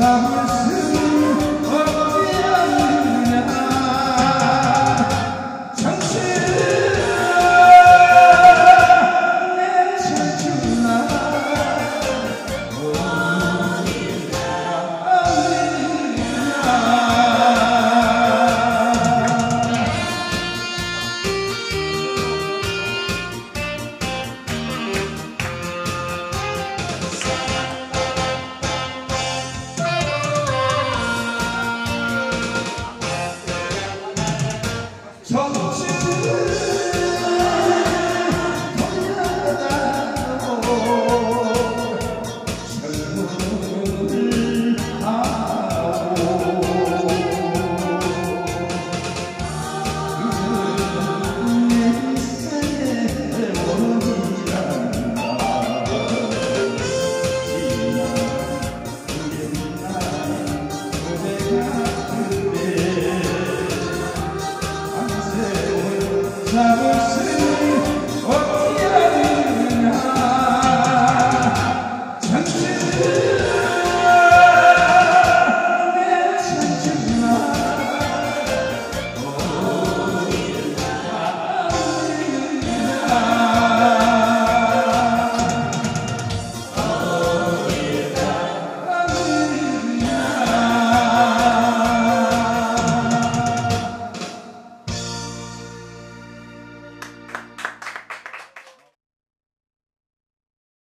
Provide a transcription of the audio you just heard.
Sabes love